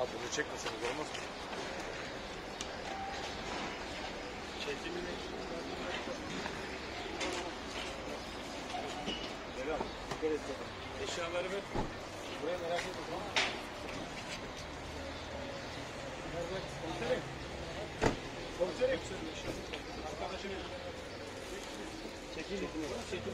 Şöyle çekmeseniz olmaz mı? Çekimini... Selam. Dikkat et. Eşyaları ver. Buraya merak etme tamam mı? Komiserim. Komiserim. Arkadaşım. Çekil. Çekil. Çekil.